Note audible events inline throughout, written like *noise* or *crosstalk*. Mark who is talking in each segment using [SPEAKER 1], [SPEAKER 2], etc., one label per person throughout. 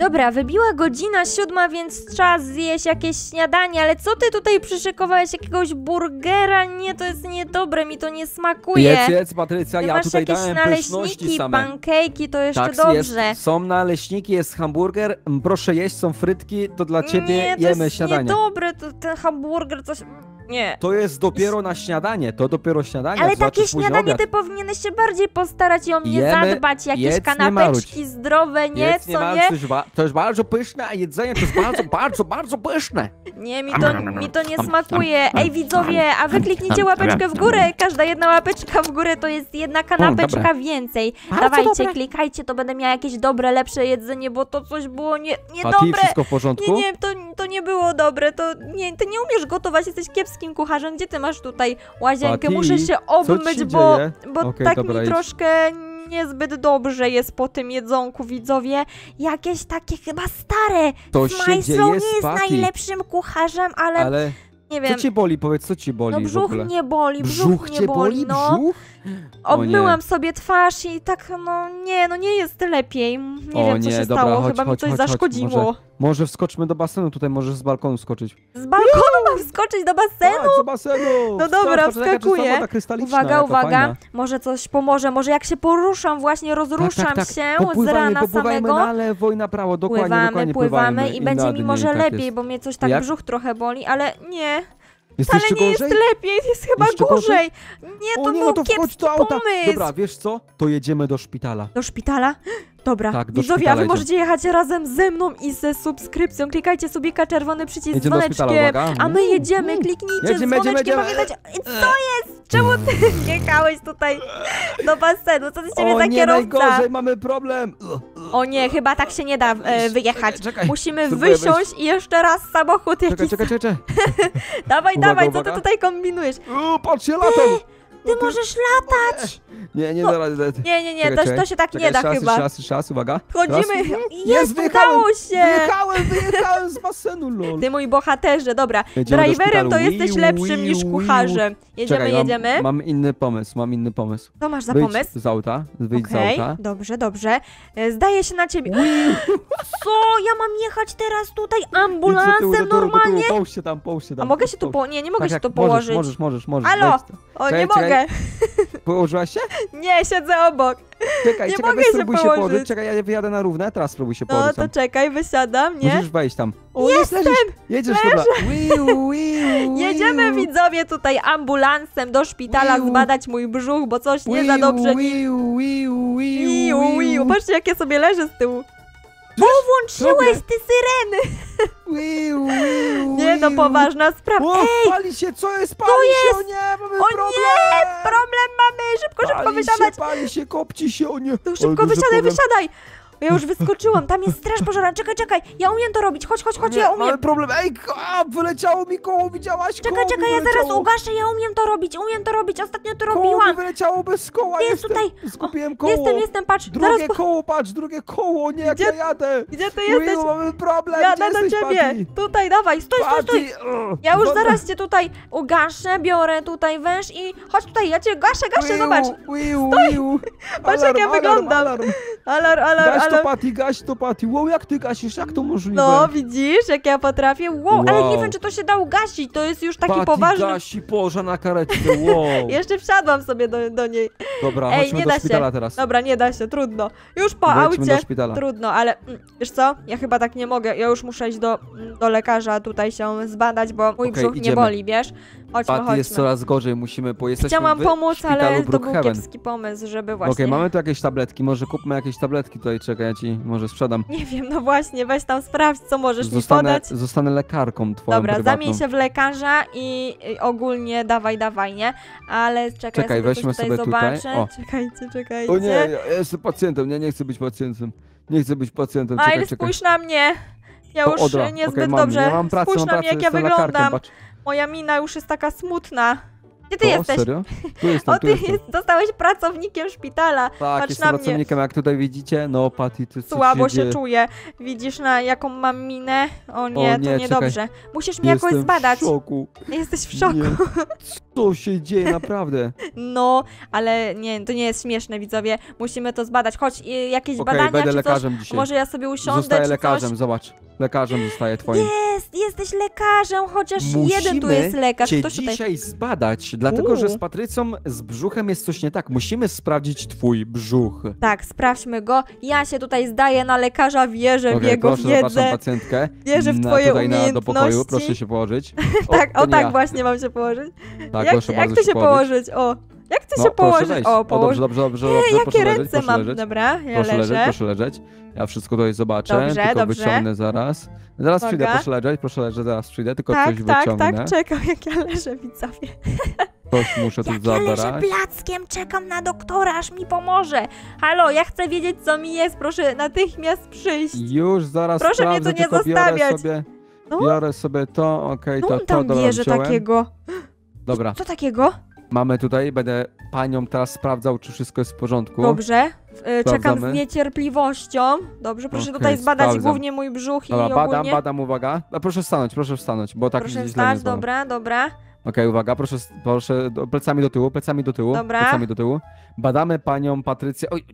[SPEAKER 1] Dobra, wybiła godzina siódma, więc czas zjeść jakieś śniadanie, ale co ty tutaj przyszykowałeś? Jakiegoś burgera? Nie, to jest niedobre, mi to nie smakuje.
[SPEAKER 2] Jedz, jedz, Patrycja,
[SPEAKER 1] Ty
[SPEAKER 2] ja
[SPEAKER 1] masz
[SPEAKER 2] tutaj
[SPEAKER 1] jakieś
[SPEAKER 2] dałem pyszności
[SPEAKER 1] naleśniki,
[SPEAKER 2] same.
[SPEAKER 1] pankejki, to jeszcze
[SPEAKER 2] Tak,
[SPEAKER 1] dobrze.
[SPEAKER 2] jest, są naleśniki, jest hamburger, m, proszę jeść, są frytki, to dla ciebie
[SPEAKER 1] nie, to
[SPEAKER 2] jemy
[SPEAKER 1] jest
[SPEAKER 2] śniadanie.
[SPEAKER 1] niedobre, to, ten hamburger, coś... Nie.
[SPEAKER 2] To jest dopiero na śniadanie, to dopiero śniadanie.
[SPEAKER 1] Ale
[SPEAKER 2] zobaczysz
[SPEAKER 1] takie śniadanie
[SPEAKER 2] obiad.
[SPEAKER 1] ty powinieneś się bardziej postarać i o mnie
[SPEAKER 2] Jemy,
[SPEAKER 1] zadbać. Jakieś
[SPEAKER 2] nie
[SPEAKER 1] kanapeczki
[SPEAKER 2] maruć.
[SPEAKER 1] zdrowe, nie,
[SPEAKER 2] Jedz, nie
[SPEAKER 1] co nie?
[SPEAKER 2] To jest, ba- to jest bardzo pyszne, a jedzenie to jest bardzo, bardzo, bardzo pyszne.
[SPEAKER 1] Nie, mi to, mi to nie smakuje. Ej, widzowie, a wy kliknijcie łapeczkę w górę. Każda jedna łapeczka w górę to jest jedna kanapeczka
[SPEAKER 2] dobra.
[SPEAKER 1] więcej.
[SPEAKER 2] Bardzo
[SPEAKER 1] Dawajcie,
[SPEAKER 2] dobre.
[SPEAKER 1] klikajcie, to będę miała jakieś dobre, lepsze jedzenie, bo to coś było nie,
[SPEAKER 2] Pati,
[SPEAKER 1] niedobre.
[SPEAKER 2] wszystko w porządku?
[SPEAKER 1] Nie, nie, to, to nie było dobre, to nie, ty nie umiesz gotować, jesteś kiepskim kucharzem. Gdzie ty masz tutaj łazienkę? Muszę się
[SPEAKER 2] co
[SPEAKER 1] obmyć, bo,
[SPEAKER 2] dzieje?
[SPEAKER 1] bo
[SPEAKER 2] Okej,
[SPEAKER 1] tak
[SPEAKER 2] dobra,
[SPEAKER 1] mi
[SPEAKER 2] idź.
[SPEAKER 1] troszkę niezbyt dobrze jest po tym jedzonku, widzowie. Jakieś takie chyba stare.
[SPEAKER 2] To się dzieje,
[SPEAKER 1] nie jest
[SPEAKER 2] Pati.
[SPEAKER 1] najlepszym kucharzem, ale,
[SPEAKER 2] Ale
[SPEAKER 1] nie
[SPEAKER 2] co
[SPEAKER 1] wiem.
[SPEAKER 2] ci boli? Powiedz, co ci boli
[SPEAKER 1] No
[SPEAKER 2] w
[SPEAKER 1] brzuch
[SPEAKER 2] ogóle?
[SPEAKER 1] nie boli, brzuch,
[SPEAKER 2] Brzuch
[SPEAKER 1] nie
[SPEAKER 2] cię
[SPEAKER 1] boli, no.
[SPEAKER 2] Brzuch? O nie.
[SPEAKER 1] Obmyłam sobie twarz i tak, no nie, no nie jest lepiej. Nie
[SPEAKER 2] O
[SPEAKER 1] wiem, co
[SPEAKER 2] nie,
[SPEAKER 1] się
[SPEAKER 2] dobra,
[SPEAKER 1] stało,
[SPEAKER 2] chodź,
[SPEAKER 1] chyba mi
[SPEAKER 2] chodź,
[SPEAKER 1] coś
[SPEAKER 2] chodź, chodź,
[SPEAKER 1] zaszkodziło.
[SPEAKER 2] Może wskoczmy do basenu, tutaj możesz z balkonu skoczyć.
[SPEAKER 1] Z balkonu mam wskoczyć do basenu?
[SPEAKER 2] Chodź, do basenu!
[SPEAKER 1] No dobra, wskakuję. Uwaga, uwaga,
[SPEAKER 2] fajna.
[SPEAKER 1] może coś pomoże, może jak się poruszam, właśnie rozruszam
[SPEAKER 2] tak, tak.
[SPEAKER 1] się z
[SPEAKER 2] Popływajmy,
[SPEAKER 1] rana samego.
[SPEAKER 2] na lewo i na prawo, dokładnie,
[SPEAKER 1] Pływamy,
[SPEAKER 2] dokładnie
[SPEAKER 1] pływamy i będzie
[SPEAKER 2] na
[SPEAKER 1] mi może
[SPEAKER 2] tak
[SPEAKER 1] lepiej,
[SPEAKER 2] jest.
[SPEAKER 1] bo mnie coś tak
[SPEAKER 2] Jak?
[SPEAKER 1] brzuch trochę boli, ale nie,
[SPEAKER 2] Jest
[SPEAKER 1] wcale
[SPEAKER 2] jeszcze
[SPEAKER 1] nie jest
[SPEAKER 2] gorzej?
[SPEAKER 1] lepiej, jest chyba
[SPEAKER 2] Jeszcze
[SPEAKER 1] gorzej.
[SPEAKER 2] gorzej?
[SPEAKER 1] Nie, to
[SPEAKER 2] o nie,
[SPEAKER 1] był
[SPEAKER 2] no to
[SPEAKER 1] kiepski
[SPEAKER 2] do auta.
[SPEAKER 1] pomysł.
[SPEAKER 2] Dobra, wiesz co? To jedziemy do szpitala.
[SPEAKER 1] Do szpitala? Dobra,
[SPEAKER 2] Tak, do
[SPEAKER 1] widzowie, a wy możecie jechać razem ze mną i ze subskrypcją. Klikajcie subika, czerwony przycisk
[SPEAKER 2] szpitala,
[SPEAKER 1] dzwoneczkiem. A my jedziemy,
[SPEAKER 2] Mm.
[SPEAKER 1] kliknijcie
[SPEAKER 2] Jedziemy,
[SPEAKER 1] dzwoneczkiem, pamiętajcie. Co jest? Czemu ty *laughs* jechałeś tutaj do basenu? Co ty z ciebie za
[SPEAKER 2] nie,
[SPEAKER 1] kierowca?
[SPEAKER 2] najgorzej, mamy problem.
[SPEAKER 1] O nie, chyba tak się nie da e, wyjechać.
[SPEAKER 2] Czekaj.
[SPEAKER 1] Musimy wysiąść i jeszcze raz samochód jakiś.
[SPEAKER 2] Czekaj, czekaj, czekaj. *laughs*
[SPEAKER 1] Dawaj,
[SPEAKER 2] Uwaga,
[SPEAKER 1] dawaj, co
[SPEAKER 2] uwaga.
[SPEAKER 1] ty tutaj kombinujesz?
[SPEAKER 2] O, patrzcie, latem.
[SPEAKER 1] Ty możesz latać!
[SPEAKER 2] Nie, nie,
[SPEAKER 1] No,
[SPEAKER 2] zaraz. zaraz.
[SPEAKER 1] Nie, nie, nie,
[SPEAKER 2] Czekaj,
[SPEAKER 1] to,
[SPEAKER 2] czekaj.
[SPEAKER 1] to się tak
[SPEAKER 2] Czekaj,
[SPEAKER 1] nie da
[SPEAKER 2] raz,
[SPEAKER 1] chyba.
[SPEAKER 2] Jeszcze raz, uwaga.
[SPEAKER 1] Chodzimy.
[SPEAKER 2] Raz.
[SPEAKER 1] Jest, udało się!
[SPEAKER 2] Wyjechałem, wyjechałem z basenu, lol.
[SPEAKER 1] Ty mój bohaterze, dobra.
[SPEAKER 2] Jedziemy
[SPEAKER 1] Driverem to jesteś
[SPEAKER 2] Wiu,
[SPEAKER 1] lepszym
[SPEAKER 2] wiu,
[SPEAKER 1] niż kucharzem. Jedziemy,
[SPEAKER 2] Czekaj,
[SPEAKER 1] jedziemy.
[SPEAKER 2] Mam, mam inny pomysł, mam inny pomysł.
[SPEAKER 1] Co masz za
[SPEAKER 2] Wyjdź
[SPEAKER 1] pomysł?
[SPEAKER 2] z auta, wyjdź
[SPEAKER 1] Okej,
[SPEAKER 2] z auta.
[SPEAKER 1] dobrze, dobrze. E, Zdaje się na ciebie. Co? Ja mam jechać teraz tutaj ambulansem normalnie?
[SPEAKER 2] Połóż się tam, połóż się tam.
[SPEAKER 1] A mogę się tu po... Nie, nie mogę
[SPEAKER 2] tak,
[SPEAKER 1] się
[SPEAKER 2] jak
[SPEAKER 1] tu położyć.
[SPEAKER 2] Możesz, możesz, możesz. Tam.
[SPEAKER 1] O, nie
[SPEAKER 2] Czekaj,
[SPEAKER 1] mogę. *laughs*
[SPEAKER 2] Położyłaś się?
[SPEAKER 1] Nie, siedzę obok.
[SPEAKER 2] Czekaj,
[SPEAKER 1] Nie
[SPEAKER 2] czekaj,
[SPEAKER 1] mogę się
[SPEAKER 2] spróbuj się
[SPEAKER 1] położyć.
[SPEAKER 2] położyć. Czekaj, ja wyjadę na równe, teraz spróbuj się
[SPEAKER 1] No
[SPEAKER 2] położyć
[SPEAKER 1] to
[SPEAKER 2] tam.
[SPEAKER 1] czekaj, wysiadam, nie?
[SPEAKER 2] Musisz wejść tam. O, jest,
[SPEAKER 1] Jestem!
[SPEAKER 2] leżysz, jedziesz, dobra. Wiu, wiu, *laughs*
[SPEAKER 1] Jedziemy widzowie tutaj ambulansem do szpitala
[SPEAKER 2] Wiu.
[SPEAKER 1] zbadać mój brzuch, bo coś nie za dobrze.
[SPEAKER 2] wiu, wiu, wiu,
[SPEAKER 1] Iu, iu.
[SPEAKER 2] wiu.
[SPEAKER 1] Patrzcie jak ja sobie leżę z tyłu. O, włączyłeś ty syreny! *laughs* Nie no, poważna sprawa.
[SPEAKER 2] O,
[SPEAKER 1] Ej,
[SPEAKER 2] pali się, co jest? Pali
[SPEAKER 1] jest?
[SPEAKER 2] się, o nie, mamy
[SPEAKER 1] o
[SPEAKER 2] problem.
[SPEAKER 1] nie! Problem mamy! Szybko, szybko
[SPEAKER 2] pali
[SPEAKER 1] wysiadać!
[SPEAKER 2] się, pali się, kopci się, o nie. Ale
[SPEAKER 1] szybko
[SPEAKER 2] duży
[SPEAKER 1] wysiadaj,
[SPEAKER 2] problem.
[SPEAKER 1] wysiadaj! Ja już wyskoczyłam, tam jest straż pożarna. Czekaj, czekaj, ja umiem to robić. Chodź, chodź, chodź,
[SPEAKER 2] Nie,
[SPEAKER 1] ja umiem.
[SPEAKER 2] Mamy problem, ej, a, wyleciało mi koło, widziałaś?
[SPEAKER 1] Czekaj,
[SPEAKER 2] koło
[SPEAKER 1] czekaj,
[SPEAKER 2] mi
[SPEAKER 1] ja zaraz
[SPEAKER 2] wyleciało.
[SPEAKER 1] ugaszę, ja umiem to robić, umiem to robić. Ostatnio to
[SPEAKER 2] Koło mi
[SPEAKER 1] robiłam.
[SPEAKER 2] wyleciało bez koła,
[SPEAKER 1] Jest
[SPEAKER 2] jestem,
[SPEAKER 1] tutaj.
[SPEAKER 2] zgubiłem koło.
[SPEAKER 1] Jestem, jestem, patrz.
[SPEAKER 2] Drugie
[SPEAKER 1] Zaraz po...
[SPEAKER 2] koło, patrz, drugie koło, nie, jak
[SPEAKER 1] Gdzie-
[SPEAKER 2] ja jadę.
[SPEAKER 1] Gdzie ty jesteś?
[SPEAKER 2] mamy problem,
[SPEAKER 1] Jadę
[SPEAKER 2] gdzie
[SPEAKER 1] do
[SPEAKER 2] jesteś,
[SPEAKER 1] ciebie.
[SPEAKER 2] Patty?
[SPEAKER 1] Tutaj, dawaj, stój, stój, stój.
[SPEAKER 2] Patty, ugh,
[SPEAKER 1] Ja już
[SPEAKER 2] dobra.
[SPEAKER 1] zaraz cię tutaj ugaszę, biorę tutaj węż i chodź tutaj, ja cię gaszę, gaszę, zobacz.
[SPEAKER 2] uju, uju.
[SPEAKER 1] Patrz, jak ja wyglądam.
[SPEAKER 2] Alarm, alarm.
[SPEAKER 1] Alarm, alarm,
[SPEAKER 2] Gaś to. Patty, gaś to, Patty. Wow, jak ty gasisz, jak to możliwe?
[SPEAKER 1] No, widzisz, jak ja potrafię? Wow, ale nie
[SPEAKER 2] Wow.
[SPEAKER 1] wiem, czy to się da ugasić, to jest już taki
[SPEAKER 2] Patty
[SPEAKER 1] poważny...
[SPEAKER 2] gasi poża na karetce, *laughs* wow.
[SPEAKER 1] Jeszcze wsiadłam sobie do, do niej.
[SPEAKER 2] Dobra,
[SPEAKER 1] Ej, nie
[SPEAKER 2] do
[SPEAKER 1] da się.
[SPEAKER 2] teraz.
[SPEAKER 1] Dobra, nie da się, trudno. Już po
[SPEAKER 2] Wejdźmy
[SPEAKER 1] aucie. Trudno, ale mm, wiesz co? Ja chyba tak nie mogę. Ja już muszę iść do, mm, do lekarza tutaj się zbadać, bo mój
[SPEAKER 2] Okej,
[SPEAKER 1] brzuch nie
[SPEAKER 2] idziemy.
[SPEAKER 1] boli, wiesz? Chodźmy,
[SPEAKER 2] Patty
[SPEAKER 1] chodźmy.
[SPEAKER 2] jest coraz gorzej, musimy, bo jesteśmy
[SPEAKER 1] Chciałam
[SPEAKER 2] w
[SPEAKER 1] pomóc,
[SPEAKER 2] szpitalu
[SPEAKER 1] ale to był
[SPEAKER 2] Brookhaven.
[SPEAKER 1] kiepski pomysł, żeby
[SPEAKER 2] Okej,
[SPEAKER 1] właśnie...
[SPEAKER 2] mamy tu jakieś tabletki, może kupmy jakieś tabletki tutaj, czekaj, ja ci może sprzedam.
[SPEAKER 1] Nie wiem, no właśnie, weź tam sprawdź, co możesz mi
[SPEAKER 2] Zostanę,
[SPEAKER 1] podać.
[SPEAKER 2] zostanę lekarką twoją
[SPEAKER 1] Dobra,
[SPEAKER 2] prywatną.
[SPEAKER 1] zamień się w lekarza i i ogólnie dawaj, dawaj, nie? Ale czekaj,
[SPEAKER 2] Czekaj,
[SPEAKER 1] ja sobie
[SPEAKER 2] weźmy
[SPEAKER 1] coś tutaj
[SPEAKER 2] sobie tutaj.
[SPEAKER 1] zobaczę.
[SPEAKER 2] O.
[SPEAKER 1] Czekajcie, czekajcie.
[SPEAKER 2] O nie, ja ja jestem pacjentem, nie, nie chcę być pacjentem. Nie chcę być pacjentem, czekaj,
[SPEAKER 1] Miles,
[SPEAKER 2] czekaj.
[SPEAKER 1] spójrz na mnie. Ja
[SPEAKER 2] O,
[SPEAKER 1] już
[SPEAKER 2] Odra,
[SPEAKER 1] niezbyt
[SPEAKER 2] okej, mam,
[SPEAKER 1] dobrze.
[SPEAKER 2] Ja mam pracę,
[SPEAKER 1] spójrz
[SPEAKER 2] mam
[SPEAKER 1] na mnie, jak ja
[SPEAKER 2] jestem
[SPEAKER 1] wyglądam.
[SPEAKER 2] patrz.
[SPEAKER 1] Moja mina już jest taka smutna. Gdzie ty
[SPEAKER 2] o,
[SPEAKER 1] jesteś?
[SPEAKER 2] serio? Tu *laughs* jestem,
[SPEAKER 1] O,
[SPEAKER 2] tu
[SPEAKER 1] ty
[SPEAKER 2] jestem.
[SPEAKER 1] jest, zostałeś pracownikiem szpitala.
[SPEAKER 2] Tak,
[SPEAKER 1] patrz
[SPEAKER 2] jestem
[SPEAKER 1] na mnie.
[SPEAKER 2] pracownikiem, jak tutaj widzicie. No, Patty, ty
[SPEAKER 1] Słabo się
[SPEAKER 2] dzieje?
[SPEAKER 1] czuję. Widzisz na jaką mam minę? O nie,
[SPEAKER 2] nie,
[SPEAKER 1] to niedobrze. Musisz mnie jakoś
[SPEAKER 2] Jestem
[SPEAKER 1] zbadać.
[SPEAKER 2] w szoku.
[SPEAKER 1] Jesteś w szoku.
[SPEAKER 2] Nie. Co się dzieje naprawdę? *laughs*
[SPEAKER 1] No, ale nie, to nie jest śmieszne, widzowie. Musimy to zbadać. Chodź, y, jakieś
[SPEAKER 2] Okej,
[SPEAKER 1] badania
[SPEAKER 2] będę
[SPEAKER 1] czy coś.
[SPEAKER 2] lekarzem dzisiaj.
[SPEAKER 1] Może ja sobie usiądę
[SPEAKER 2] Zostaję lekarzem,
[SPEAKER 1] coś.
[SPEAKER 2] zobacz. Lekarzem zostaję twoim.
[SPEAKER 1] Jest, jesteś lekarzem, chociaż jeden tu
[SPEAKER 2] Musimy
[SPEAKER 1] jest lekarz.
[SPEAKER 2] cię
[SPEAKER 1] Ktoś tutaj...
[SPEAKER 2] dzisiaj zbadać, dlatego że z Patrycją z brzuchem jest coś nie tak. Musimy sprawdzić twój brzuch.
[SPEAKER 1] Tak, sprawdźmy go. Ja się tutaj zdaję na lekarza, wierzę w
[SPEAKER 2] Okej,
[SPEAKER 1] jego
[SPEAKER 2] proszę,
[SPEAKER 1] wiedzę.
[SPEAKER 2] pacjentkę.
[SPEAKER 1] Wierzę w
[SPEAKER 2] na,
[SPEAKER 1] twoje
[SPEAKER 2] tutaj na, do pokoju,
[SPEAKER 1] umiejętności.
[SPEAKER 2] proszę się położyć. *laughs*
[SPEAKER 1] Tak,
[SPEAKER 2] to
[SPEAKER 1] o tak
[SPEAKER 2] ja.
[SPEAKER 1] właśnie mam się położyć.
[SPEAKER 2] Tak,
[SPEAKER 1] jak
[SPEAKER 2] proszę
[SPEAKER 1] jak
[SPEAKER 2] bardzo
[SPEAKER 1] tu się
[SPEAKER 2] położyć.
[SPEAKER 1] położyć? O, jak tu
[SPEAKER 2] No,
[SPEAKER 1] się
[SPEAKER 2] wejść.
[SPEAKER 1] O,
[SPEAKER 2] o,
[SPEAKER 1] położ...
[SPEAKER 2] dobrze, dobrze, dobrze, dobrze,
[SPEAKER 1] Jakie
[SPEAKER 2] proszę leżeć,
[SPEAKER 1] ręce mam?
[SPEAKER 2] leżeć.
[SPEAKER 1] Dobra, ja
[SPEAKER 2] Proszę leżeć,
[SPEAKER 1] leżę.
[SPEAKER 2] proszę leżeć. Ja wszystko tutaj zobaczę,
[SPEAKER 1] Dobrze,
[SPEAKER 2] tylko
[SPEAKER 1] dobrze.
[SPEAKER 2] wyciągnę zaraz. Zaraz
[SPEAKER 1] Uwaga.
[SPEAKER 2] przyjdę, proszę leżeć, proszę leżeć, zaraz przyjdę, tylko
[SPEAKER 1] Tak,
[SPEAKER 2] coś
[SPEAKER 1] tak,
[SPEAKER 2] wyciągnę.
[SPEAKER 1] tak, czekam jak ja leżę, widzowie. *laughs*
[SPEAKER 2] Coś muszę tu
[SPEAKER 1] ja leżę
[SPEAKER 2] zabrać.
[SPEAKER 1] plackiem, czekam na doktora, aż mi pomoże. Halo, ja chcę wiedzieć, co mi jest, proszę natychmiast przyjść.
[SPEAKER 2] Już zaraz
[SPEAKER 1] Proszę mnie
[SPEAKER 2] sprawdzę,
[SPEAKER 1] tu nie zostawiać.
[SPEAKER 2] sobie,
[SPEAKER 1] No.
[SPEAKER 2] biorę sobie to, okej,
[SPEAKER 1] No
[SPEAKER 2] to, to,
[SPEAKER 1] tam
[SPEAKER 2] dobra,
[SPEAKER 1] takiego.
[SPEAKER 2] Dobra,
[SPEAKER 1] Co takiego?
[SPEAKER 2] Mamy tutaj, będę panią teraz sprawdzał, czy wszystko jest w porządku.
[SPEAKER 1] Dobrze. y, Czekam z niecierpliwością. Dobrze, proszę
[SPEAKER 2] Okej,
[SPEAKER 1] tutaj zbadać
[SPEAKER 2] sprawdzam.
[SPEAKER 1] głównie mój brzuch
[SPEAKER 2] Dobra,
[SPEAKER 1] i
[SPEAKER 2] badam,
[SPEAKER 1] ogólnie.
[SPEAKER 2] badam, uwaga. A proszę stanąć, proszę wstanąć, bo tak
[SPEAKER 1] proszę wstać,
[SPEAKER 2] zbadam.
[SPEAKER 1] dobra, dobra.
[SPEAKER 2] Okej, uwaga, proszę, proszę do, plecami do tyłu, plecami do tyłu,
[SPEAKER 1] Dobra.
[SPEAKER 2] plecami do tyłu. Badamy panią Patrycję. Oj,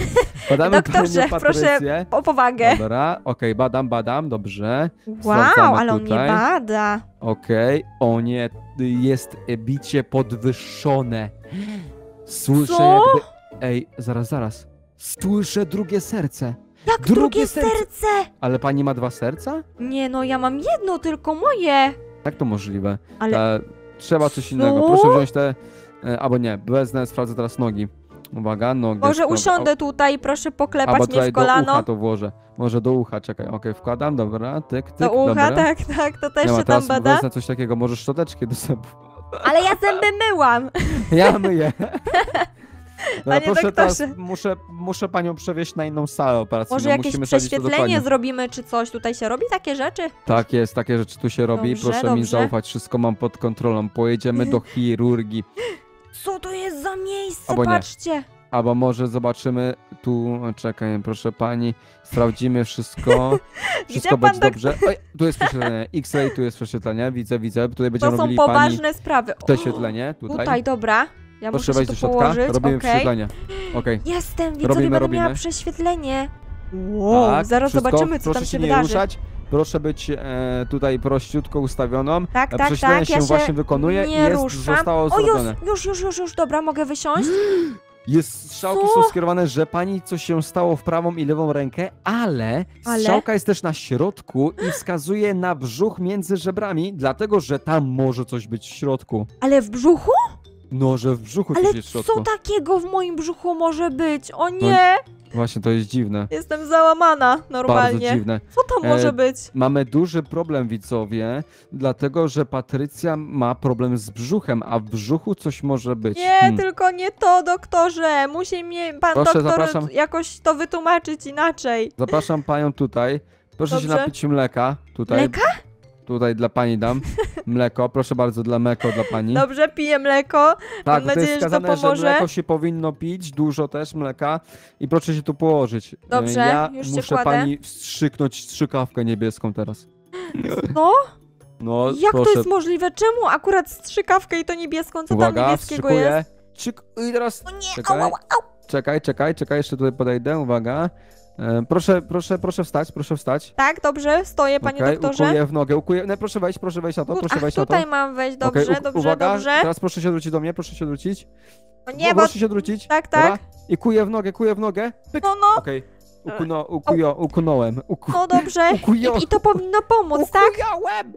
[SPEAKER 2] *laughs* badamy
[SPEAKER 1] Doktorze,
[SPEAKER 2] panią
[SPEAKER 1] proszę
[SPEAKER 2] Patrycję.
[SPEAKER 1] O powagę.
[SPEAKER 2] Dobra, okej, badam, badam, dobrze.
[SPEAKER 1] Wow,
[SPEAKER 2] Sprawdzamy
[SPEAKER 1] ale on nie
[SPEAKER 2] tutaj.
[SPEAKER 1] bada.
[SPEAKER 2] Okej, o nie, jest bicie podwyższone. Słyszę
[SPEAKER 1] Co?
[SPEAKER 2] jakby... Ej, zaraz, zaraz. Słyszę drugie serce.
[SPEAKER 1] Jak
[SPEAKER 2] Drugie serce. Ale pani ma dwa serca?
[SPEAKER 1] Nie no, ja mam jedno, tylko moje.
[SPEAKER 2] Jak to możliwe?
[SPEAKER 1] Ale
[SPEAKER 2] E, trzeba coś
[SPEAKER 1] Co?
[SPEAKER 2] innego. Proszę wziąć te... E, albo nie, wezmę, sprawdzę teraz nogi. Uwaga, nogi.
[SPEAKER 1] może usiądę tutaj, proszę poklepać
[SPEAKER 2] Albo
[SPEAKER 1] mnie w
[SPEAKER 2] do ucha
[SPEAKER 1] kolano.
[SPEAKER 2] to włożę. Może do ucha, czekaj. Okej, wkładam, dobra, tyk, tyk,
[SPEAKER 1] Do ucha,
[SPEAKER 2] dobra.
[SPEAKER 1] tak, tak, to też się tam
[SPEAKER 2] teraz
[SPEAKER 1] bada.
[SPEAKER 2] wezmę coś takiego, może szczoteczki do zębów.
[SPEAKER 1] Ale ja zęby myłam. *laughs*
[SPEAKER 2] Ja myję. *laughs* *laughs* No,
[SPEAKER 1] Panie
[SPEAKER 2] proszę
[SPEAKER 1] doktorze.
[SPEAKER 2] muszę, muszę panią przewieźć na inną salę operacyjną.
[SPEAKER 1] Może jakieś
[SPEAKER 2] Musimy to
[SPEAKER 1] prześwietlenie zrobimy, czy coś tutaj się robi? Takie rzeczy?
[SPEAKER 2] Tak jest, takie rzeczy tu się robi.
[SPEAKER 1] Dobrze,
[SPEAKER 2] Proszę mi
[SPEAKER 1] dobrze.
[SPEAKER 2] zaufać, wszystko mam pod kontrolą. Pojedziemy do chirurgii.
[SPEAKER 1] Co to jest za miejsce?
[SPEAKER 2] Albo nie.
[SPEAKER 1] Patrzcie.
[SPEAKER 2] Albo może zobaczymy tu, czekaj, proszę pani, sprawdzimy wszystko. *laughs* Wszystko
[SPEAKER 1] pan
[SPEAKER 2] będzie
[SPEAKER 1] dok-
[SPEAKER 2] dobrze. Oj, tu jest prześwietlenie. X-ray, tu jest prześwietlenie, widzę, widzę. Tutaj
[SPEAKER 1] To
[SPEAKER 2] będziemy
[SPEAKER 1] są
[SPEAKER 2] robili pani
[SPEAKER 1] poważne sprawy. O,
[SPEAKER 2] prześwietlenie. Tutaj.
[SPEAKER 1] Tutaj, dobra. Ja
[SPEAKER 2] Proszę
[SPEAKER 1] muszę
[SPEAKER 2] wejść
[SPEAKER 1] się
[SPEAKER 2] do środka,
[SPEAKER 1] położyć.
[SPEAKER 2] robimy
[SPEAKER 1] okej.
[SPEAKER 2] prześwietlenie. Okej.
[SPEAKER 1] Jestem, widzowie,
[SPEAKER 2] Robimy,
[SPEAKER 1] będę miała
[SPEAKER 2] robimy.
[SPEAKER 1] prześwietlenie. Wow,
[SPEAKER 2] tak,
[SPEAKER 1] zaraz
[SPEAKER 2] wszystko.
[SPEAKER 1] zobaczymy, co
[SPEAKER 2] Proszę
[SPEAKER 1] tam się
[SPEAKER 2] się nie
[SPEAKER 1] wydarzy.
[SPEAKER 2] ruszać. Proszę być e, tutaj prościutko ustawioną.
[SPEAKER 1] Tak,
[SPEAKER 2] E,
[SPEAKER 1] tak,
[SPEAKER 2] prześwietlenie
[SPEAKER 1] tak,
[SPEAKER 2] się
[SPEAKER 1] ja się
[SPEAKER 2] właśnie wykonuje i
[SPEAKER 1] nie
[SPEAKER 2] jest,
[SPEAKER 1] ruszam.
[SPEAKER 2] zostało
[SPEAKER 1] O, już,
[SPEAKER 2] zrobione.
[SPEAKER 1] już, już, już, już, dobra, mogę wysiąść? *gasps*
[SPEAKER 2] Jest strzałki
[SPEAKER 1] Co?
[SPEAKER 2] są skierowane, że pani coś się stało w prawą i lewą rękę, ale,
[SPEAKER 1] Ale?
[SPEAKER 2] strzałka jest też na środku i *gasps* wskazuje na brzuch między żebrami, dlatego że tam może coś być w środku.
[SPEAKER 1] Ale w brzuchu?
[SPEAKER 2] No, że w brzuchu
[SPEAKER 1] Ale
[SPEAKER 2] coś jest w środku.
[SPEAKER 1] co takiego w moim brzuchu może być? O nie!
[SPEAKER 2] Właśnie, to jest dziwne.
[SPEAKER 1] Jestem załamana
[SPEAKER 2] Bardzo
[SPEAKER 1] normalnie.
[SPEAKER 2] dziwne.
[SPEAKER 1] Co to może
[SPEAKER 2] E,
[SPEAKER 1] być?
[SPEAKER 2] Mamy duży problem, widzowie, dlatego że Patrycja ma problem z brzuchem, a w brzuchu coś może być.
[SPEAKER 1] Nie,
[SPEAKER 2] Hmm.
[SPEAKER 1] tylko nie to, doktorze. Musi mnie pan
[SPEAKER 2] Proszę,
[SPEAKER 1] doktor
[SPEAKER 2] zapraszam.
[SPEAKER 1] jakoś to wytłumaczyć inaczej.
[SPEAKER 2] Zapraszam panią tutaj. Proszę się
[SPEAKER 1] Dobrze.
[SPEAKER 2] napić mleka. Tutaj.
[SPEAKER 1] Mleka?
[SPEAKER 2] Tutaj dla pani dam. *laughs* Mleko, proszę bardzo, dla mleko dla pani.
[SPEAKER 1] Dobrze, piję mleko.
[SPEAKER 2] tak,
[SPEAKER 1] mam
[SPEAKER 2] to jest
[SPEAKER 1] nadzieję, że to
[SPEAKER 2] wskazane, że,
[SPEAKER 1] pomoże.
[SPEAKER 2] mleko się powinno pić, dużo też mleka. I proszę się tu położyć.
[SPEAKER 1] Dobrze,
[SPEAKER 2] ja
[SPEAKER 1] już
[SPEAKER 2] muszę
[SPEAKER 1] kładę.
[SPEAKER 2] pani wstrzyknąć strzykawkę niebieską teraz. *gasps*
[SPEAKER 1] No,
[SPEAKER 2] No,
[SPEAKER 1] jak
[SPEAKER 2] proszę.
[SPEAKER 1] to jest możliwe? Czemu akurat strzykawkę i to niebieską? Co tam
[SPEAKER 2] Uwaga,
[SPEAKER 1] niebieskiego
[SPEAKER 2] wstrzykuję.
[SPEAKER 1] jest?
[SPEAKER 2] Czyk, i teraz
[SPEAKER 1] O nie,
[SPEAKER 2] Czekaj.
[SPEAKER 1] au, au, au.
[SPEAKER 2] Czekaj, czekaj, czekaj, jeszcze tutaj podejdę, uwaga. E, proszę, proszę, proszę wstać, proszę wstać.
[SPEAKER 1] Tak, dobrze, stoję, panie
[SPEAKER 2] Okej,
[SPEAKER 1] doktorze.
[SPEAKER 2] ukuję w nogę, ukuję, no, proszę wejść, proszę wejść na to, proszę
[SPEAKER 1] Ach,
[SPEAKER 2] wejść na to.
[SPEAKER 1] tutaj mam wejść, dobrze,
[SPEAKER 2] u-
[SPEAKER 1] dobrze,
[SPEAKER 2] uwaga,
[SPEAKER 1] dobrze.
[SPEAKER 2] teraz proszę się odwrócić do mnie, proszę się odwrócić.
[SPEAKER 1] O nie, bo...
[SPEAKER 2] proszę się odwrócić.
[SPEAKER 1] Tak,
[SPEAKER 2] Dobra.
[SPEAKER 1] tak.
[SPEAKER 2] I kuję w nogę, kuję w nogę. Pyk.
[SPEAKER 1] No, no,
[SPEAKER 2] Okej, Ukuno, ukujo, ukunąłem. Uku,
[SPEAKER 1] no dobrze.
[SPEAKER 2] ukujo,
[SPEAKER 1] I, I to powinno pomóc, tak?
[SPEAKER 2] ukujałem!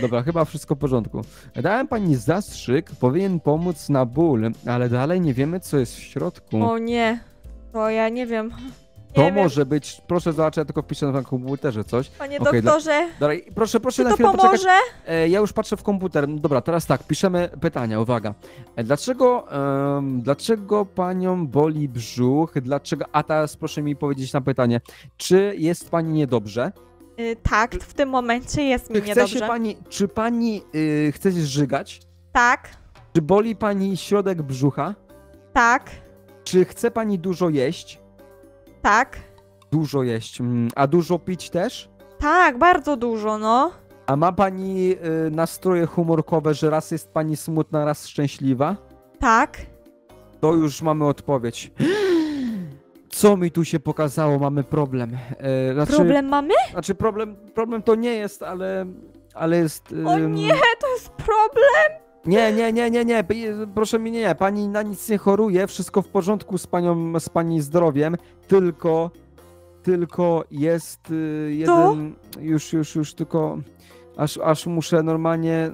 [SPEAKER 2] Dobra, chyba wszystko w porządku. Dałem pani zastrzyk, powinien pomóc na ból, ale dalej nie wiemy, co jest w środku.
[SPEAKER 1] O nie, to ja nie wiem.
[SPEAKER 2] To
[SPEAKER 1] Nie wiem,
[SPEAKER 2] może być, proszę zobaczyć, ja tylko wpiszę na komputerze coś.
[SPEAKER 1] panie
[SPEAKER 2] dla-
[SPEAKER 1] doktorze,
[SPEAKER 2] Dobra, i proszę, proszę
[SPEAKER 1] czy
[SPEAKER 2] na
[SPEAKER 1] to
[SPEAKER 2] chwilę poczekać.
[SPEAKER 1] pomoże?
[SPEAKER 2] E, ja już patrzę w komputer. Dobra, teraz tak, piszemy pytania, uwaga. E, dlaczego, em, dlaczego panią boli brzuch? Dlaczego, a teraz proszę mi powiedzieć na pytanie, czy jest pani niedobrze?
[SPEAKER 1] Y, tak, w tym momencie jest mi
[SPEAKER 2] chce
[SPEAKER 1] niedobrze.
[SPEAKER 2] się pani, czy pani y, chce się żygać?
[SPEAKER 1] Tak,
[SPEAKER 2] Czy boli pani środek brzucha?
[SPEAKER 1] tak,
[SPEAKER 2] Czy chce pani dużo jeść?
[SPEAKER 1] tak.
[SPEAKER 2] Dużo jeść. Mm, A dużo pić też?
[SPEAKER 1] Tak, bardzo dużo, no.
[SPEAKER 2] A ma pani y, nastroje humorkowe, że raz jest pani smutna, raz szczęśliwa?
[SPEAKER 1] Tak.
[SPEAKER 2] To już mamy odpowiedź. *gasps* Co mi tu się pokazało? Mamy problem. E, znaczy,
[SPEAKER 1] Problem mamy?
[SPEAKER 2] Znaczy problem, problem to nie jest, ale, ale jest...
[SPEAKER 1] O
[SPEAKER 2] ym,
[SPEAKER 1] nie, to jest problem.
[SPEAKER 2] Nie, nie, nie, nie, nie, proszę mi nie, nie, pani na nic nie choruje, wszystko w porządku z panią, z pani zdrowiem, tylko, tylko jest y, jeden, już, już, już, tylko, aż, aż muszę normalnie...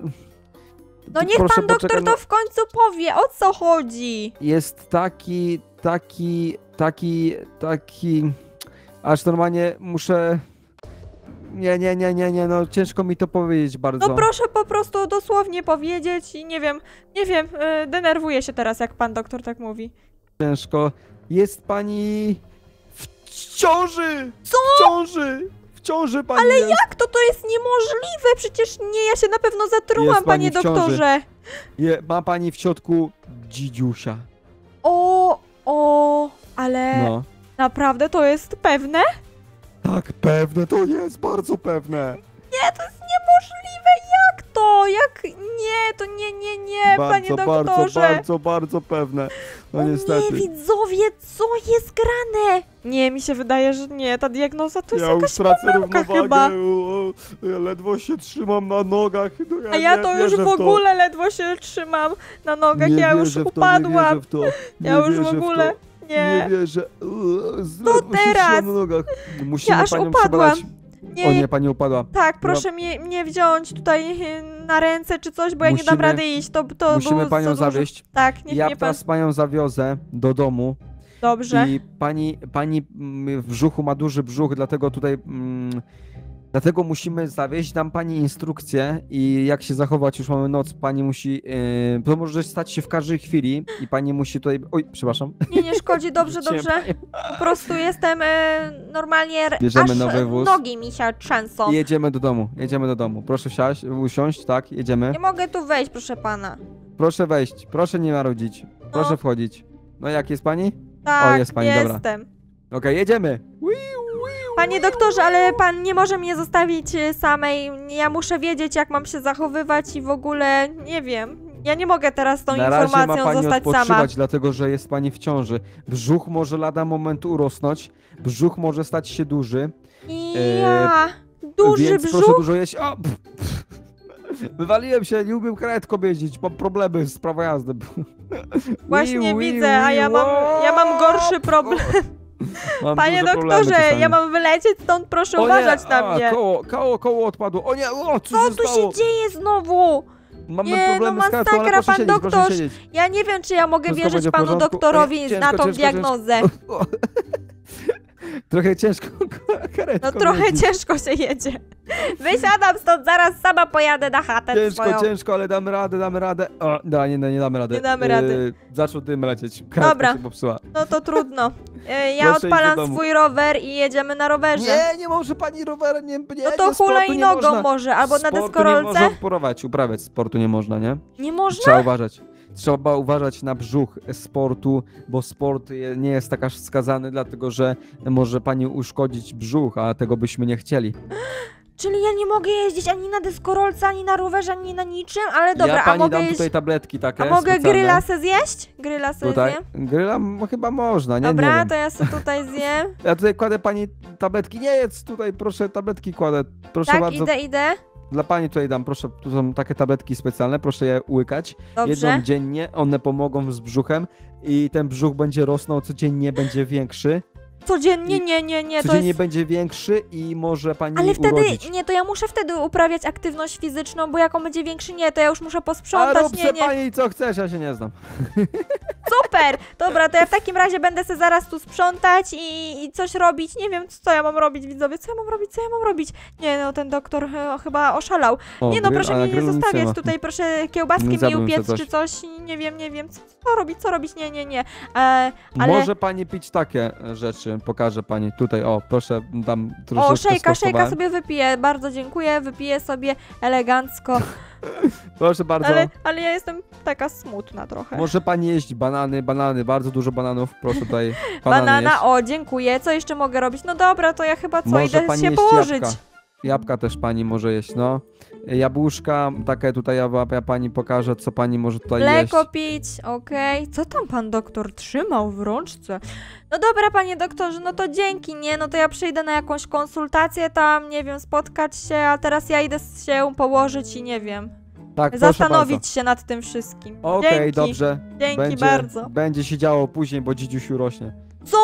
[SPEAKER 1] No niech
[SPEAKER 2] proszę
[SPEAKER 1] pan doktor
[SPEAKER 2] no,
[SPEAKER 1] to w końcu powie, o co chodzi.
[SPEAKER 2] Jest taki, taki, taki, taki, aż normalnie muszę... Nie, nie, nie, nie, nie, no ciężko mi to powiedzieć bardzo.
[SPEAKER 1] No proszę po prostu dosłownie powiedzieć i nie wiem, nie wiem, yy, denerwuję się teraz, jak pan doktor tak mówi.
[SPEAKER 2] ciężko. Jest pani w ciąży!
[SPEAKER 1] Co?
[SPEAKER 2] W ciąży! W ciąży pani
[SPEAKER 1] Ale
[SPEAKER 2] jest.
[SPEAKER 1] Jak to to jest niemożliwe? Przecież nie, ja się na pewno zatrułam,
[SPEAKER 2] pani
[SPEAKER 1] panie doktorze.
[SPEAKER 2] Je, ma pani w środku dzidziusia.
[SPEAKER 1] O, o, ale
[SPEAKER 2] No.
[SPEAKER 1] naprawdę to jest pewne?
[SPEAKER 2] Tak, pewne to jest, bardzo pewne.
[SPEAKER 1] Nie, to jest niemożliwe, jak to? Jak? Nie, to nie, nie, nie, panie
[SPEAKER 2] bardzo,
[SPEAKER 1] doktorze.
[SPEAKER 2] bardzo, bardzo, bardzo pewne. No
[SPEAKER 1] o
[SPEAKER 2] niestety.
[SPEAKER 1] nie, widzowie, co jest grane? Nie, mi się wydaje, że nie, ta diagnoza to jest
[SPEAKER 2] ja
[SPEAKER 1] jakaś
[SPEAKER 2] tracę równowagę,
[SPEAKER 1] chyba.
[SPEAKER 2] ja ledwo się trzymam na nogach. No, ja
[SPEAKER 1] A ja to już w ogóle ledwo się trzymam na nogach,
[SPEAKER 2] nie
[SPEAKER 1] ja już upadłam.
[SPEAKER 2] To.
[SPEAKER 1] Ja już w ogóle. Nie.
[SPEAKER 2] Wierzę. Uuu, z-
[SPEAKER 1] To
[SPEAKER 2] ledwo się
[SPEAKER 1] teraz.
[SPEAKER 2] na nogach. Musimy
[SPEAKER 1] Ja aż
[SPEAKER 2] panią
[SPEAKER 1] upadłam. Nie,
[SPEAKER 2] O nie, pani upadła.
[SPEAKER 1] tak, proszę mnie, mnie wziąć tutaj na ręce czy coś, bo ja nie dam
[SPEAKER 2] Musimy-
[SPEAKER 1] rady iść, to, to
[SPEAKER 2] Musimy panią
[SPEAKER 1] dużo.
[SPEAKER 2] zawieźć.
[SPEAKER 1] Tak, niech
[SPEAKER 2] Ja
[SPEAKER 1] mnie pan...
[SPEAKER 2] teraz panią zawiozę do domu
[SPEAKER 1] Dobrze.
[SPEAKER 2] i pani, pani mm, w brzuchu ma duży brzuch, dlatego tutaj... Mm, Dlatego musimy zawieźć nam pani instrukcję i jak się zachować, już mamy noc, pani musi, yy, to może stać się w każdej chwili i pani musi tutaj, oj, przepraszam.
[SPEAKER 1] Nie, nie szkodzi, dobrze, dobrze. Po prostu jestem e, normalnie,
[SPEAKER 2] Bierzemy
[SPEAKER 1] aż
[SPEAKER 2] nowy wóz.
[SPEAKER 1] nogi mi się trzęsą.
[SPEAKER 2] I jedziemy do domu, jedziemy do domu. Proszę siąść, usiąść, tak, jedziemy.
[SPEAKER 1] Nie mogę tu wejść, proszę pana.
[SPEAKER 2] Proszę wejść, proszę nie marudzić, proszę
[SPEAKER 1] No.
[SPEAKER 2] wchodzić. No jak jest pani?
[SPEAKER 1] Tak,
[SPEAKER 2] jest pani, dobra.
[SPEAKER 1] jestem.
[SPEAKER 2] Okej, jedziemy.
[SPEAKER 1] Panie doktorze, ale pan nie może mnie zostawić e, samej. Ja muszę wiedzieć, jak mam się zachowywać i w ogóle nie wiem. Ja nie mogę teraz tą
[SPEAKER 2] Na razie ma
[SPEAKER 1] informacją
[SPEAKER 2] pani
[SPEAKER 1] zostać
[SPEAKER 2] odpoczywać,
[SPEAKER 1] sama.
[SPEAKER 2] dlatego że jest pani w ciąży. Brzuch może lada moment urosnąć, brzuch może stać się duży.
[SPEAKER 1] I
[SPEAKER 2] e,
[SPEAKER 1] ja. Duży
[SPEAKER 2] więc proszę
[SPEAKER 1] brzuch.
[SPEAKER 2] dużo jeść. O, pff, pff. Wywaliłem się, nie umiem karetką jeździć, mam problemy z prawa jazdy. *laughs*
[SPEAKER 1] Właśnie
[SPEAKER 2] Wi, wi,
[SPEAKER 1] widzę, a ja mam, ja mam gorszy problem.
[SPEAKER 2] Mam
[SPEAKER 1] Panie doktorze, ja mam wylecieć stąd, proszę
[SPEAKER 2] O nie,
[SPEAKER 1] uważać na
[SPEAKER 2] a,
[SPEAKER 1] mnie.
[SPEAKER 2] Koło, koło, koło odpadło. O nie, o, co,
[SPEAKER 1] Co tu się dzieje znowu?
[SPEAKER 2] Mamy
[SPEAKER 1] Nie, no masakra, pan
[SPEAKER 2] siedzieć,
[SPEAKER 1] doktor. Ja nie wiem, czy ja mogę
[SPEAKER 2] Wszystko
[SPEAKER 1] wierzyć panu doktorowi
[SPEAKER 2] Ej,
[SPEAKER 1] na
[SPEAKER 2] ciężko,
[SPEAKER 1] tą
[SPEAKER 2] ciężko,
[SPEAKER 1] diagnozę.
[SPEAKER 2] Trochę ciężko *laughs* karetką
[SPEAKER 1] No trochę
[SPEAKER 2] jeździć.
[SPEAKER 1] ciężko się jedzie. Wysiadam stąd, zaraz sama pojadę na chatę
[SPEAKER 2] Ciężko,
[SPEAKER 1] swoją.
[SPEAKER 2] ciężko, ale damy radę, damy radę. O, da, nie, nie, nie damy rady.
[SPEAKER 1] Nie damy rady.
[SPEAKER 2] Yy, zaczął tym lecieć. Karetka
[SPEAKER 1] Dobra.
[SPEAKER 2] się popsuła.
[SPEAKER 1] No to trudno. E, Ja
[SPEAKER 2] Proszę iść do
[SPEAKER 1] odpalam
[SPEAKER 2] domu.
[SPEAKER 1] swój rower i jedziemy na rowerze.
[SPEAKER 2] Nie, nie może pani rowerem, nie, nie,
[SPEAKER 1] no to
[SPEAKER 2] nie, sportu nie
[SPEAKER 1] nogą
[SPEAKER 2] można.
[SPEAKER 1] może, albo na
[SPEAKER 2] Sportu nie
[SPEAKER 1] deskorolce.
[SPEAKER 2] można uprawiać, uprawiać sportu nie można, nie?
[SPEAKER 1] Nie można?
[SPEAKER 2] Trzeba uważać. Trzeba uważać na brzuch sportu, bo sport nie jest tak aż wskazany, dlatego że może pani uszkodzić brzuch, a tego byśmy nie chcieli.
[SPEAKER 1] Czyli ja nie mogę jeździć ani na deskorolce, ani na rowerze, ani na niczym, ale dobra,
[SPEAKER 2] ja
[SPEAKER 1] a
[SPEAKER 2] pani
[SPEAKER 1] mogę
[SPEAKER 2] dam
[SPEAKER 1] jeść...
[SPEAKER 2] tutaj tabletki takie
[SPEAKER 1] A mogę
[SPEAKER 2] specjalne.
[SPEAKER 1] gryla se zjeść? Gryla se
[SPEAKER 2] Tutaj.
[SPEAKER 1] zjem?
[SPEAKER 2] Gryla chyba można, nie,
[SPEAKER 1] Dobra,
[SPEAKER 2] nie
[SPEAKER 1] to ja sobie tutaj zjem.
[SPEAKER 2] Ja tutaj kładę pani tabletki. Nie jedz tutaj, proszę, tabletki kładę. Proszę
[SPEAKER 1] tak,
[SPEAKER 2] bardzo.
[SPEAKER 1] idę, idę.
[SPEAKER 2] Dla pani tutaj dam, proszę, tu są takie tabletki specjalne, proszę je łykać.
[SPEAKER 1] Dobrze.
[SPEAKER 2] Jedną dziennie, one pomogą z brzuchem i ten brzuch będzie rosnął codziennie, będzie większy.
[SPEAKER 1] Codziennie, nie, nie, nie, to
[SPEAKER 2] codziennie
[SPEAKER 1] jest...
[SPEAKER 2] będzie większy i może pani
[SPEAKER 1] Ale wtedy,
[SPEAKER 2] urodzić.
[SPEAKER 1] nie, to ja muszę wtedy uprawiać aktywność fizyczną, bo jak on będzie większy, nie, to ja już muszę
[SPEAKER 2] A
[SPEAKER 1] posprzątać,
[SPEAKER 2] rób
[SPEAKER 1] nie,
[SPEAKER 2] se
[SPEAKER 1] nie.
[SPEAKER 2] pani co chcesz, ja się nie znam. *laughs*
[SPEAKER 1] Super! Dobra, to ja w takim razie będę sobie zaraz tu sprzątać i, i coś robić. Nie wiem, co ja mam robić, widzowie, co ja mam robić, co ja mam robić. Nie, no ten doktor e, chyba oszalał.
[SPEAKER 2] O,
[SPEAKER 1] nie no, proszę
[SPEAKER 2] a
[SPEAKER 1] mnie nie zostawiać
[SPEAKER 2] ma.
[SPEAKER 1] tutaj, proszę kiełbaski mi upiec czy
[SPEAKER 2] coś.
[SPEAKER 1] Nie, wiem, nie wiem, co, co robić, co robić, nie, nie, nie. E, ale...
[SPEAKER 2] Może pani pić takie rzeczy, pokażę pani tutaj, o proszę, tam troszeczkę
[SPEAKER 1] O, szejka, szejka sobie wypiję, bardzo dziękuję, wypiję sobie elegancko, *laughs*
[SPEAKER 2] Proszę bardzo.
[SPEAKER 1] ale, ale ja jestem taka smutna trochę.
[SPEAKER 2] Może pani jeść banany, banany, bardzo dużo bananów, proszę tutaj *laughs*
[SPEAKER 1] Banana,
[SPEAKER 2] jeść.
[SPEAKER 1] o, dziękuję, co jeszcze mogę robić? No dobra, to ja chyba co,
[SPEAKER 2] Może
[SPEAKER 1] idę się położyć.
[SPEAKER 2] jabłka. Jabłka też pani może jeść, no. Jabłuszka, takie tutaj ja, ja pani pokażę, co pani może tutaj
[SPEAKER 1] Mleko
[SPEAKER 2] jeść.
[SPEAKER 1] pić, okej. Co tam pan doktor trzymał w rączce? No dobra, panie doktorze, no to dzięki, nie? No to ja przyjdę na jakąś konsultację tam, nie wiem, spotkać się, a teraz ja idę się położyć i nie wiem,
[SPEAKER 2] Tak,
[SPEAKER 1] zastanowić się nad tym wszystkim.
[SPEAKER 2] Okej,
[SPEAKER 1] Dzięki,
[SPEAKER 2] dobrze.
[SPEAKER 1] Dzięki
[SPEAKER 2] będzie,
[SPEAKER 1] bardzo.
[SPEAKER 2] Będzie się działo później, bo dzidziuś urośnie.
[SPEAKER 1] Co?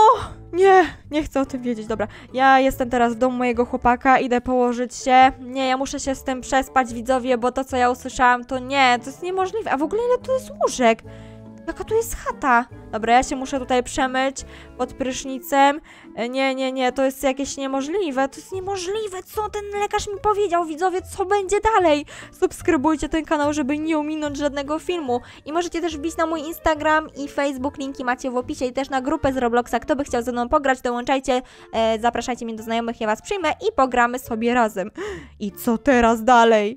[SPEAKER 1] Nie, nie chcę o tym wiedzieć. Dobra, ja jestem teraz w domu mojego chłopaka, idę położyć się. Nie, ja muszę się z tym przespać, widzowie, bo to, co ja usłyszałam, to nie, to jest niemożliwe. A w ogóle ile tu jest łóżek? Jaka tu jest chata? Dobra, ja się muszę tutaj przemyć pod prysznicem. E, Nie, nie, nie, to jest jakieś niemożliwe. To jest niemożliwe. Co ten lekarz mi powiedział? Widzowie, co będzie dalej? Subskrybujcie ten kanał, żeby nie ominąć żadnego filmu. I możecie też wbić na mój Instagram i Facebook, linki macie w opisie i też na grupę z Robloxa. Kto by chciał ze mną pograć, dołączajcie, e, zapraszajcie mnie do znajomych, ja was przyjmę i pogramy sobie razem. I co teraz dalej?